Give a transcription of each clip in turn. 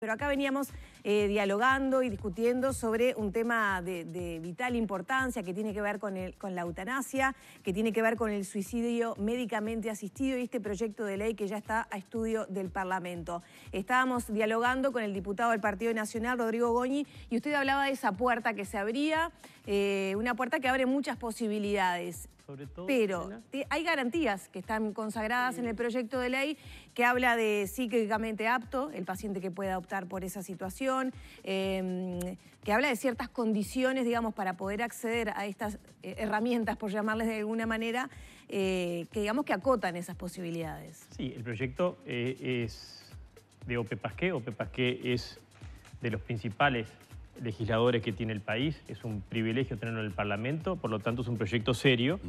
Pero acá veníamos eh, dialogando y discutiendo sobre un tema de, vital importancia que tiene que ver con, con, la eutanasia, que tiene que ver con el suicidio médicamente asistido y este proyecto de ley que ya está a estudio del Parlamento. Estábamos dialogando con el diputado del Partido Nacional, Rodrigo Goñi, y usted hablaba de esa puerta que se abría, eh, una puerta que abre muchas posibilidades. Pero hay garantías que están consagradas en el proyecto de ley que habla de psíquicamente apto, el paciente que pueda optar por esa situación, em, que habla de ciertas condiciones, digamos, para poder acceder a estas eh, herramientas, por llamarles de alguna manera, eh, que digamos que acotan esas posibilidades. Sí, el proyecto es de Ope Pasqué. Ope Pasqué es de los principales legisladores que tiene el país. Es un privilegio tenerlo en el Parlamento, por lo tanto es un proyecto serio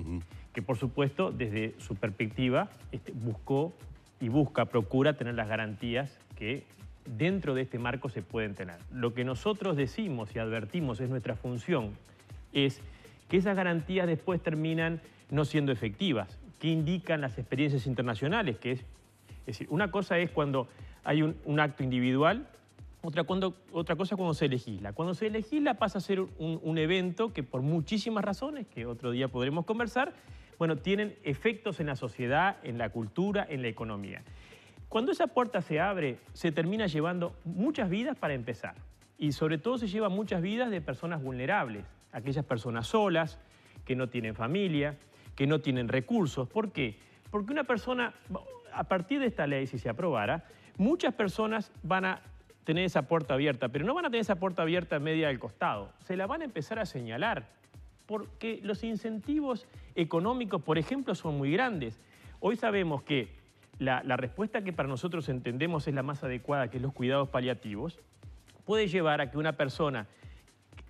que por supuesto desde su perspectiva este, buscó y busca, procura tener las garantías que dentro de este marco se pueden tener. Lo que nosotros decimos y advertimos es nuestra función, es que esas garantías después terminan no siendo efectivas, que indican las experiencias internacionales, que es, es decir, una cosa es cuando hay un acto individual otra, cuando, otra cosa cuando se legisla. Cuando se legisla pasa a ser un, evento que por muchísimas razones, que otro día podremos conversar, bueno, tienen efectos en la sociedad, en la cultura, en la economía. Cuando esa puerta se abre, se termina llevando muchas vidas para empezar. Y sobre todo se lleva muchas vidas de personas vulnerables, aquellas personas solas, que no tienen familia, que no tienen recursos. ¿Por qué? Porque una persona, a partir de esta ley, si se aprobara, muchas personas van a tener esa puerta abierta, pero no van a tener esa puerta abierta media del costado, se la van a empezar a señalar, porque los incentivos económicos, por ejemplo, son muy grandes. Hoy sabemos que la, respuesta que para nosotros entendemos es la más adecuada, que es los cuidados paliativos, puede llevar a que una persona,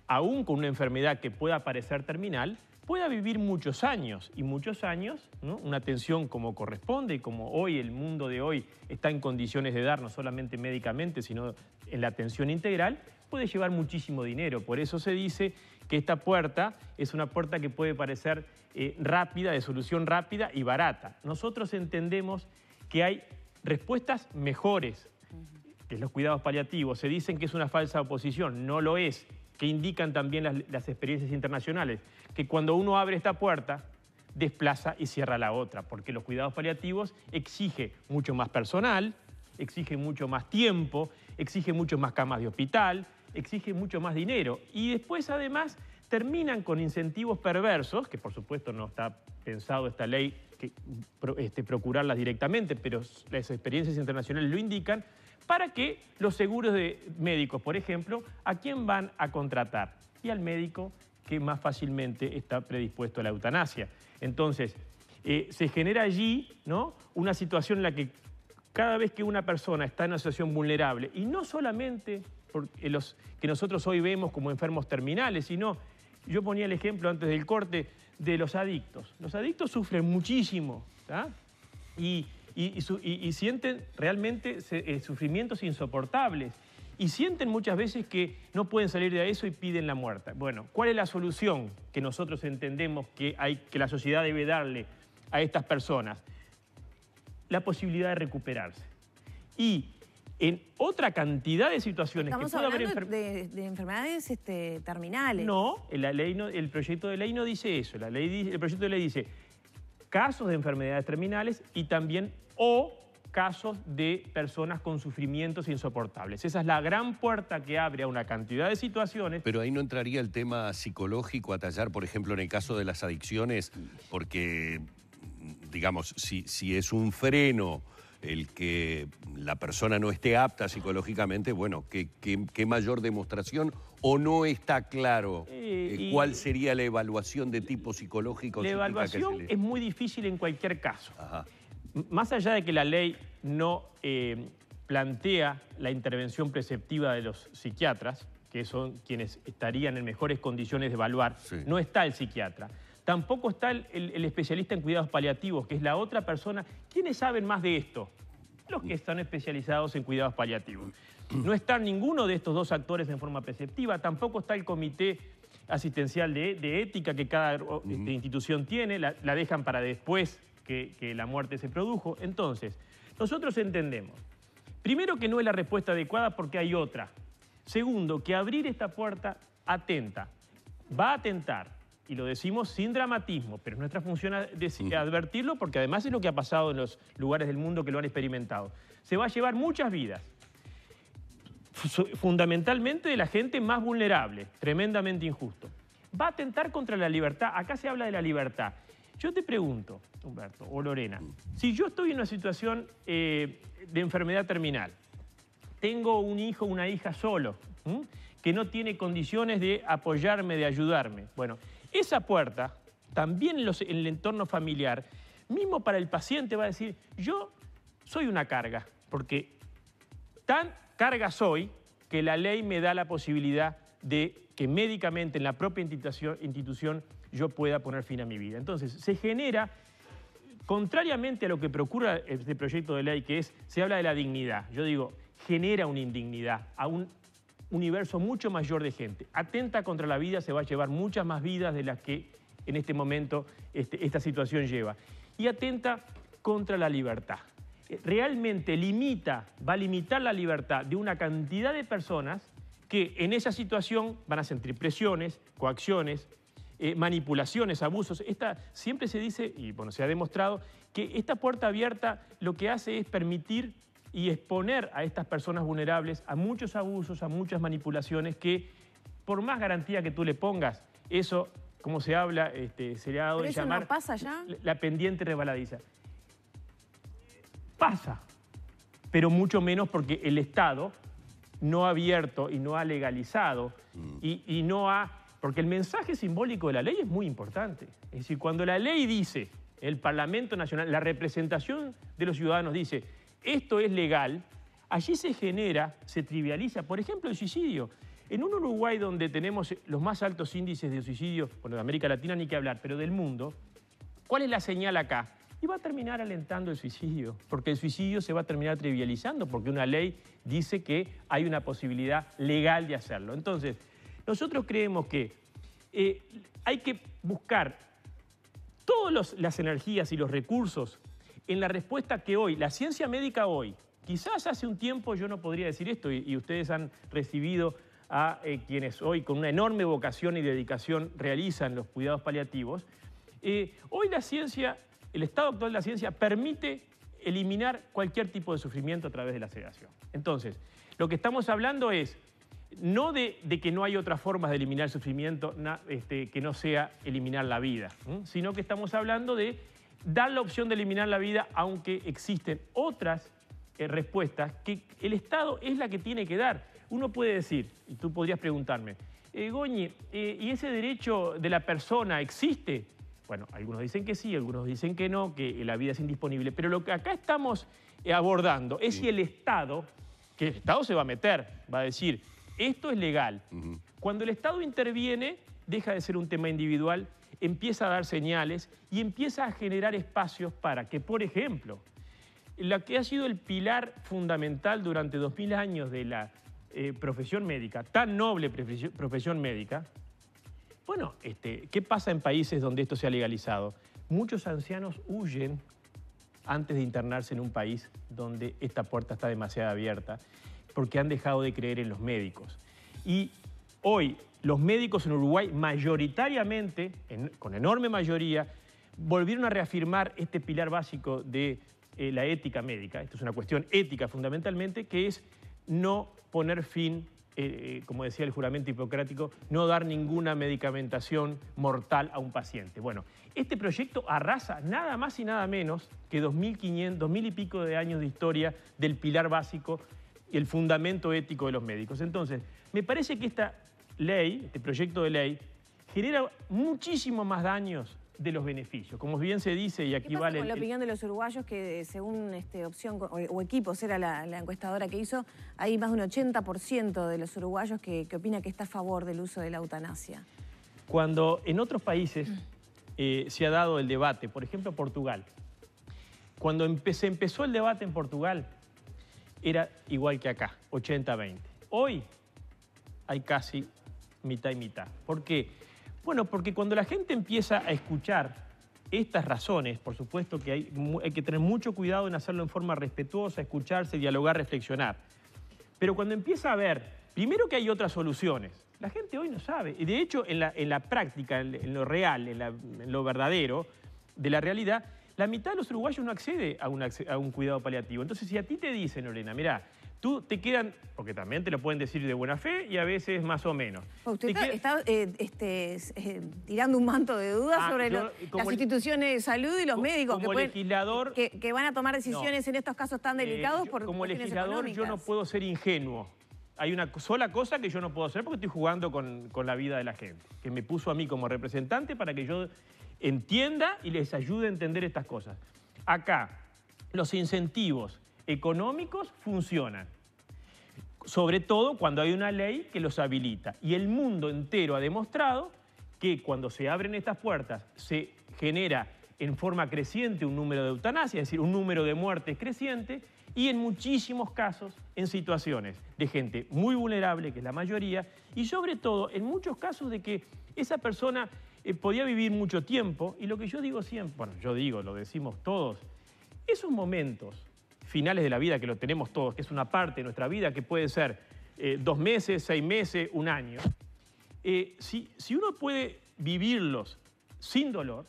aún con una enfermedad que pueda parecer terminal, pueda vivir muchos años y muchos años, una atención como corresponde y como hoy el mundo de hoy está en condiciones de dar, no solamente médicamente, sino en la atención integral, puede llevar muchísimo dinero. Por eso se dice que esta puerta es una puerta que puede parecer eh, rápida, de solución rápida y barata. Nosotros entendemos que hay respuestas mejores, que es los cuidados paliativos. Se dicen que es una falsa oposición, no lo es que indican también las, experiencias internacionales, que cuando uno abre esta puerta, desplaza y cierra la otra, porque los cuidados paliativos exige mucho más personal, exige mucho más tiempo, exige mucho más camas de hospital, exige mucho más dinero. Y después, además, terminan con incentivos perversos, que por supuesto no está pensado esta ley que, este, procurarlas directamente, pero las experiencias internacionales lo indican, para que los seguros de médicos, por ejemplo, ¿a quién van a contratar? Y al médico que más fácilmente está predispuesto a la eutanasia. Entonces, eh, se genera allí ¿no? una situación en la que cada vez que una persona está en una situación vulnerable, y no solamente los que nosotros hoy vemos como enfermos terminales, sino, yo ponía el ejemplo antes del corte, de los adictos. Los adictos sufren muchísimo, y y, sienten realmente eh, sufrimientos insoportables. Y sienten muchas veces que no pueden salir de eso y piden la muerte. Bueno, ¿cuál es la solución que nosotros entendemos que, hay, que la sociedad debe darle a estas personas? La posibilidad de recuperarse. Y en otra cantidad de situaciones que puede haber de, de, enfermedades este, terminales. No, la ley no, el proyecto de ley no dice eso. La ley, el proyecto de ley dice casos de enfermedades terminales y también o casos de personas con sufrimientos insoportables. Esa es la gran puerta que abre a una cantidad de situaciones. Pero ahí no entraría el tema psicológico a tallar, por ejemplo, en el caso de las adicciones, porque, digamos, si, si es un freno el que la persona no esté apta psicológicamente, bueno, ¿qué, qué, mayor demostración? ¿O no está claro eh, cuál sería la evaluación de tipo psicológico? La evaluación es muy difícil en cualquier caso. Más allá de que la ley no eh, plantea la intervención preceptiva de los psiquiatras, que son quienes estarían en mejores condiciones de evaluar, no está el psiquiatra. Tampoco está el, especialista en cuidados paliativos, que es la otra persona. ¿Quiénes saben más de esto? Los que están especializados en cuidados paliativos. No está ninguno de estos dos actores en forma preceptiva, tampoco está el comité asistencial de, ética que cada este, institución tiene, la, dejan para después que, que la muerte se produjo. Entonces, nosotros entendemos Primero que no es la respuesta adecuada porque hay otra. Segundo, que abrir esta puerta atenta, va a atentar, y lo decimos sin dramatismo, pero es nuestra función advertirlo porque además es lo que ha pasado en los lugares del mundo que lo han experimentado. Se va a llevar muchas vidas, fundamentalmente de la gente más vulnerable, tremendamente injusto. Va a atentar contra la libertad. Acá se habla de la libertad. Yo te pregunto, Humberto o Lorena, si yo estoy en una situación eh, de enfermedad terminal, tengo un hijo o una hija solo, que no tiene condiciones de apoyarme, de ayudarme. Bueno, esa puerta, también en, el entorno familiar, mismo para el paciente va a decir, yo soy una carga, porque tan carga soy que la ley me da la posibilidad de que médicamente en la propia institución, yo pueda poner fin a mi vida. Entonces, se genera, contrariamente a lo que procura este proyecto de ley, que es, se habla de la dignidad, yo digo, genera una indignidad a un universo mucho mayor de gente. Atenta contra la vida, se va a llevar muchas más vidas de las que en este momento este, esta situación lleva. Y atenta contra la libertad. Eh, realmente limita, va a limitar la libertad de una cantidad de personas que en esa situación van a sentir presiones, coacciones, eh, manipulaciones, abusos. Esta, siempre se dice, y bueno, se ha demostrado, que esta puerta abierta lo que hace es permitir y exponer a estas personas vulnerables a muchos abusos, a muchas manipulaciones que, por más garantía que tú le pongas, eso, como se habla, este, se le ha dado ¿Pero eso llamar no pasa ya? la pendiente rebaladiza. Pasa, pero mucho menos porque el Estado no ha abierto y no ha legalizado mm. y, no ha... Porque el mensaje simbólico de la ley es muy importante. Es decir, cuando la ley dice, el Parlamento Nacional, la representación de los ciudadanos dice, esto es legal, allí se genera, se trivializa, por ejemplo, el suicidio. En un Uruguay donde tenemos los más altos índices de suicidio, bueno, de América Latina ni que hablar, pero del mundo, ¿cuál es la señal acá? y va a terminar alentando el suicidio, porque el suicidio se va a terminar trivializando, porque una ley dice que hay una posibilidad legal de hacerlo. Entonces, nosotros creemos que eh, hay que buscar todas las energías y los recursos en la respuesta que hoy, la ciencia médica hoy, quizás hace un tiempo yo no podría decir esto y, ustedes han recibido a eh, quienes hoy con una enorme vocación y dedicación realizan los cuidados paliativos, eh, hoy la ciencia el estado actual de la ciencia permite eliminar cualquier tipo de sufrimiento a través de la sedación. Entonces, lo que estamos hablando es no de, que no hay otras formas de eliminar el sufrimiento este, que no sea eliminar la vida, sino que estamos hablando de dar la opción de eliminar la vida aunque existen otras eh, respuestas que el Estado es la que tiene que dar. Uno puede decir, y tú podrías preguntarme, eh, Goñi, eh, ¿y ese derecho de la persona existe? Bueno, algunos dicen que sí, algunos dicen que no, que la vida es indisponible, pero lo que acá estamos abordando es si el Estado, que el Estado se va a meter, va a decir, esto es legal. Cuando el Estado interviene, deja de ser un tema individual, empieza a dar señales y empieza a generar espacios para que, por ejemplo, lo que ha sido el pilar fundamental durante dos mil años de la eh, profesión médica, tan noble profesión médica, bueno, este, ¿qué pasa en países donde esto se ha legalizado? Muchos ancianos huyen antes de internarse en un país donde esta puerta está demasiado abierta porque han dejado de creer en los médicos. Y hoy los médicos en Uruguay mayoritariamente, con enorme mayoría, volvieron a reafirmar este pilar básico de eh, la ética médica. Esto es una cuestión ética fundamentalmente, que es no poner fin eh, eh, como decía el juramento hipocrático, no dar ninguna medicamentación mortal a un paciente. Bueno, este proyecto arrasa nada más y nada menos que 2.500, 2.000 y pico de años de historia del pilar básico y el fundamento ético de los médicos. Entonces, me parece que esta ley, este proyecto de ley, genera muchísimo más daños de los beneficios. Como bien se dice, y aquí ¿Qué pasa vale... con la opinión de los uruguayos que según este, opción o, equipos, era la, encuestadora que hizo, hay más de un 80% de los uruguayos que, opina que está a favor del uso de la eutanasia. Cuando en otros países eh, se ha dado el debate, por ejemplo Portugal, cuando se empezó el debate en Portugal, era igual que acá, 80-20. Hoy hay casi mitad y mitad. ¿Por qué? Bueno, porque cuando la gente empieza a escuchar estas razones, por supuesto que hay, que tener mucho cuidado en hacerlo en forma respetuosa, escucharse, dialogar, reflexionar. Pero cuando empieza a ver, primero que hay otras soluciones, la gente hoy no sabe. Y de hecho, en la, en la práctica, en, lo real, en, lo verdadero de la realidad, la mitad de los uruguayos no accede a un, a un cuidado paliativo. Entonces, si a ti te dicen, Lorena, mira, tú te quedan, porque también te lo pueden decir de buena fe y a veces más o menos. Usted está, eh, este, eh, tirando un manto de dudas ah, sobre las instituciones de salud y los médicos que, legislador, que, van a tomar decisiones en estos casos tan eh, delicados por Como legislador yo no puedo ser ingenuo. Hay una sola cosa que yo no puedo hacer porque estoy jugando con, con la vida de la gente, que me puso a mí como representante para que yo entienda y les ayude a entender estas cosas. Acá, los incentivos económicos funcionan. Sobre todo cuando hay una ley que los habilita. Y el mundo entero ha demostrado que cuando se abren estas puertas se genera en forma creciente un número de eutanasia, es decir, un número de muertes creciente, y en muchísimos casos en situaciones de gente muy vulnerable, que es la mayoría, y sobre todo en muchos casos de que esa persona eh, podía vivir mucho tiempo, y lo que yo digo siempre, bueno, yo digo, lo decimos todos, esos momentos finales de la vida, que lo tenemos todos, que es una parte de nuestra vida, que puede ser eh, dos meses, seis meses, un año, eh, si, si uno puede vivirlos sin dolor,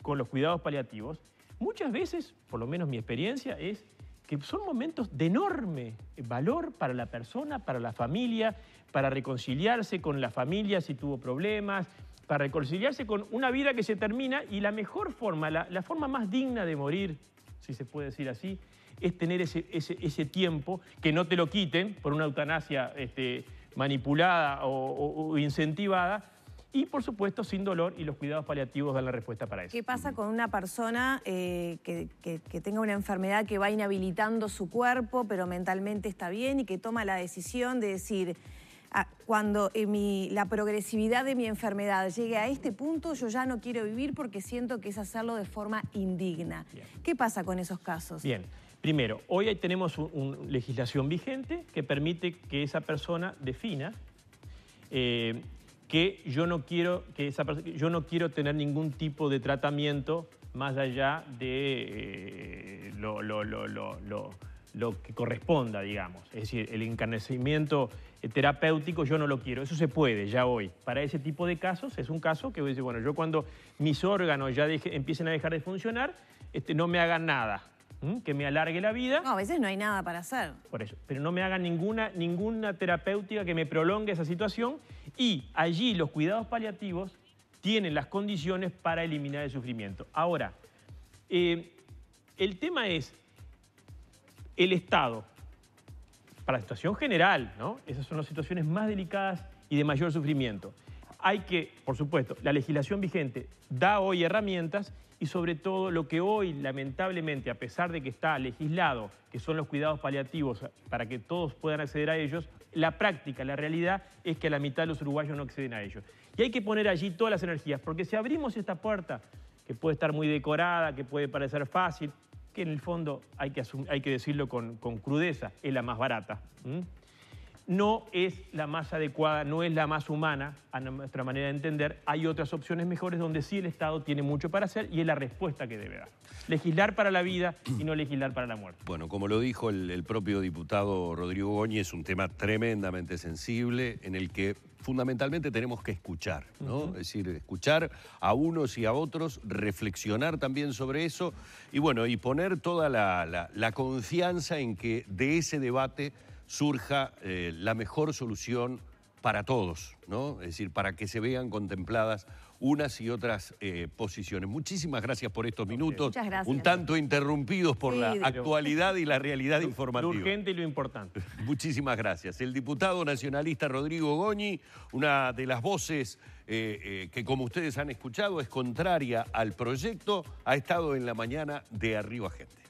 con los cuidados paliativos, muchas veces, por lo menos mi experiencia, es que son momentos de enorme valor para la persona, para la familia, para reconciliarse con la familia si tuvo problemas, para reconciliarse con una vida que se termina y la mejor forma, la, la forma más digna de morir, si se puede decir así, es tener ese, ese, tiempo, que no te lo quiten por una eutanasia este, manipulada o, incentivada, y por supuesto sin dolor y los cuidados paliativos dan la respuesta para eso. ¿Qué pasa con una persona eh, que, tenga una enfermedad que va inhabilitando su cuerpo, pero mentalmente está bien y que toma la decisión de decir, cuando eh, la progresividad de mi enfermedad llegue a este punto, yo ya no quiero vivir porque siento que es hacerlo de forma indigna? ¿Qué pasa con esos casos? Bien. Primero, hoy tenemos una legislación vigente que permite que esa persona defina eh, que, yo no, quiero, que esa yo no quiero tener ningún tipo de tratamiento más allá de eh, lo, que corresponda, digamos. Es decir, el encarnecimiento terapéutico yo no lo quiero. Eso se puede ya hoy. Para ese tipo de casos es un caso que voy a decir, bueno, yo cuando mis órganos ya empiecen a dejar de funcionar, este, no me hagan nada que me alargue la vida. No, a veces no hay nada para hacer. Por eso, pero no me hagan ninguna, ninguna terapéutica que me prolongue esa situación y allí los cuidados paliativos tienen las condiciones para eliminar el sufrimiento. Ahora, eh, el tema es el Estado, para la situación general, ¿no? Esas son las situaciones más delicadas y de mayor sufrimiento. Hay que, por supuesto, la legislación vigente da hoy herramientas y sobre todo lo que hoy, lamentablemente, a pesar de que está legislado, que son los cuidados paliativos para que todos puedan acceder a ellos, la práctica, la realidad es que la mitad de los uruguayos no acceden a ellos. Y hay que poner allí todas las energías, porque si abrimos esta puerta, que puede estar muy decorada, que puede parecer fácil, que en el fondo hay que, hay que decirlo con, crudeza, es la más barata no es la más adecuada, no es la más humana a nuestra manera de entender. Hay otras opciones mejores donde sí el Estado tiene mucho para hacer y es la respuesta que debe dar. Legislar para la vida y no legislar para la muerte. Bueno, como lo dijo el, propio diputado Rodrigo Goñi, es un tema tremendamente sensible en el que fundamentalmente tenemos que escuchar, ¿no? Es decir, escuchar a unos y a otros, reflexionar también sobre eso y bueno, y poner toda la confianza en que de ese debate surja eh, la mejor solución para todos, ¿no? Es decir, para que se vean contempladas unas y otras eh, posiciones. Muchísimas gracias por estos minutos. Un tanto interrumpidos por la actualidad y la realidad informativa. Lo urgente y lo importante. Muchísimas gracias. El diputado nacionalista Rodrigo Goñi, una de las voces eh, que, como ustedes han escuchado, es contraria al proyecto, ha estado en la mañana de Arriba Gente.